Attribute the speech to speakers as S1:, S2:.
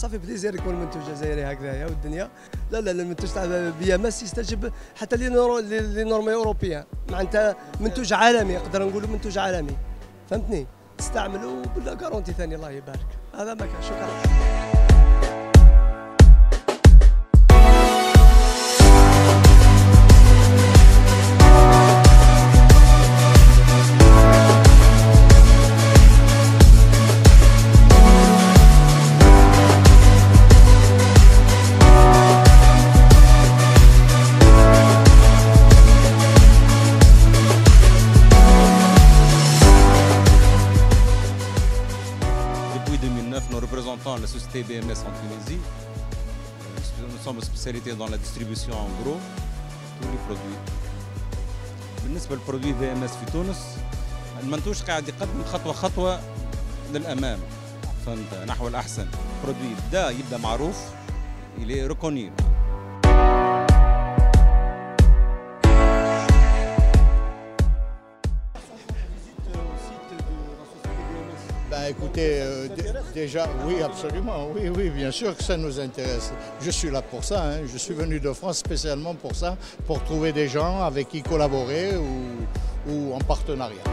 S1: ça fait plaisir يكون منتوج جزائري هكذايا والدنيا. لا لا المنتوج تاع بي ام اس يستجيب حتى les normes européennes معناتها منتوج عالمي نقدر نقولوا منتوج عالمي. فهمتني؟ تستعملوا ب la garantie ثاني الله يبارك. هذا ما كان شكرا.
S2: Nous représentons la société BMS en Tunisie. Euh, Nous sommes spécialisés dans la distribution en gros, tous les produits. بالنسبة لل produit بي ام اس في تونس المنتوج قاعد يقدم خطوة خطوة للأمام فهمت نحو الأحسن produit بدا يبدا معروف il est reconnu
S3: Ben écoutez, euh, déjà, oui, absolument, oui, oui, bien sûr que ça nous intéresse. Je suis là pour ça, hein. je suis venu de France spécialement pour ça, pour trouver des gens avec qui collaborer ou en partenariat.